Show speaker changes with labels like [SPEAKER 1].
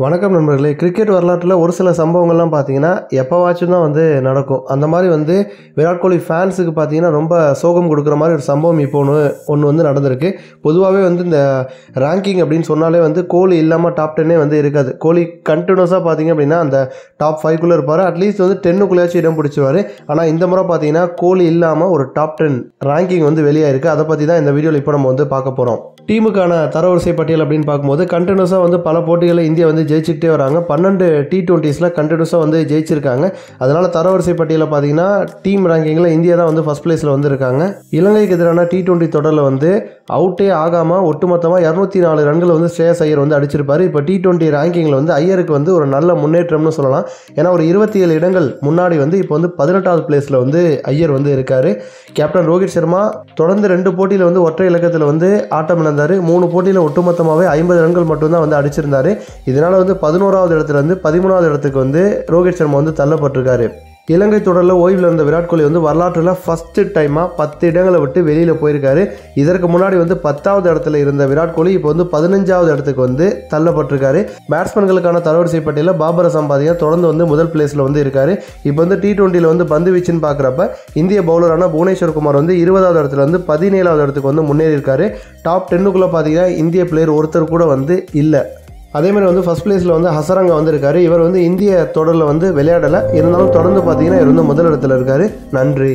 [SPEAKER 1] வணக்கம் நண்பர்களே. கிரிக்கெட் வரலாற்றில் ஒரு சில சம்பவங்கள்லாம் பார்த்தீங்கன்னா எப்போவாச்சும் தான் வந்து நடக்கும். அந்த மாதிரி வந்து விராட் கோலி ஃபேன்ஸுக்கு பார்த்தீங்கன்னா ரொம்ப சோகம் கொடுக்குற மாதிரி ஒரு சம்பவம் இப்போ ஒன்று ஒன்று வந்து நடந்திருக்கு. பொதுவாகவே வந்து இந்த ரேங்கிங் அப்படின்னு சொன்னாலே வந்து கோலி இல்லாமல் டாப் டென்னே வந்து இருக்காது. கோலி கண்டினியூஸாக பார்த்தீங்க அப்படின்னா அந்த டாப் ஃபைவ்க்குள்ளே இருப்பார். அட்லீஸ்ட் வந்து டென்னுக்குள்ளேயாச்சும் இடம் பிடிச்சிவார். ஆனால் இந்த முறை பார்த்தீங்கன்னா கோலி இல்லாமல் ஒரு டாப் டென் ரேங்கிங் வந்து வெளியாயிருக்கு. அதை பற்றி தான் இந்த வீடியோவில் இப்போ நம்ம வந்து பார்க்க போகிறோம் டீமுக்கான தரவரிசை பட்டியல் அப்படின்னு பார்க்கும்போது கண்டினியூஸாக வந்து பல போட்டிகளில் இந்தியா வந்து ஜெயிச்சுக்கிட்டே வராங்க. பன்னெண்டு டி டுவெண்ட்டிஸில் கண்டினியூஸாக வந்து ஜெயிச்சிருக்காங்க. அதனால் தரவரிசை பட்டியலில் பார்த்தீங்கன்னா டீம் ரேங்கிங்கில் இந்தியா தான் வந்து ஃபஸ்ட் பிளேஸில் வந்து இருக்காங்க இலங்கைக்கு எதிரான டி டுவெண்ட்டி தொடரில் வந்து அவுட்டே ஆகாமல் ஒட்டுமொத்தமாக இரநூத்தி நாலு ரன்கள் வந்து ஸ்ரேயஸ் ஐயர் வந்து அடிச்சிருப்பார். இப்போ டி டுவெண்ட்டி ரேங்கிங்கில் வந்து ஐயருக்கு வந்து ஒரு நல்ல முன்னேற்றம்னு சொல்லலாம். ஏன்னா ஒரு இருபத்தி ஏழு இடங்கள் முன்னாடி வந்து இப்போ வந்து பதினெட்டாவது பிளேஸில் வந்து ஐயர் வந்து இருக்கார். கேப்டன் ரோஹித் சர்மா தொடர்ந்து ரெண்டு போட்டியில் வந்து ஒற்றை இலக்கத்தில் வந்து ஆட்டம் இழந்தார் மூணு போட்டியில் ஒட்டுமொத்தமாகவே ஐம்பது ரன்கள் மட்டும்தான் வந்து அடிச்சிருந்தார். இதனால் வந்து பதினோராவது இடத்துல இருந்து பதிமூணாவது இடத்துக்கு வந்து ரோஹித் சர்மா வந்து தள்ளப்பட்டிருக்காரு. இலங்கை தொடரில் ஓய்வில் இருந்த விராட் கோலி வந்து வரலாற்றில் ஃபஸ்ட்டு டைமாக பத்து இடங்களை விட்டு வெளியில் போயிருக்காரு. இதற்கு முன்னாடி வந்து பத்தாவது இடத்துல இருந்த விராட் கோலி இப்போ வந்து பதினஞ்சாவது இடத்துக்கு வந்து தள்ளப்பட்டிருக்காரு. பேட்ஸ்மேன்களுக்கான தரவரிசை பட்டியலில் பாபர் அசாம் பார்த்தீங்கன்னா தொடர்ந்து வந்து முதல் பிளேஸில் வந்து இருக்கார். இப்போ வந்து டி டுவெண்ட்டியில் வந்து பந்து வீச்சுன்னு பார்க்குறப்ப இந்திய பவுலரான புவனேஸ்வர் குமார் வந்து இருபதாவது இடத்துல வந்து பதினேழாவது இடத்துக்கு வந்து முன்னேறி இருக்காரு டாப் டென்னுக்குள்ளே பார்த்தீங்கன்னா இந்திய பிளேயர் ஒருத்தர் கூட வந்து இல்லை. அதே மாதிரி வந்து ஃபஸ்ட் பிளேஸில் வந்து ஹசரங்கா வந்திருக்காரு. இவர் வந்து இந்திய தொடரில் வந்து விளையாடலை. இருந்தாலும் தொடர்ந்து பார்த்தீங்கன்னா இவர் வந்து முதலிடத்தில் இருக்காரு. நன்றி.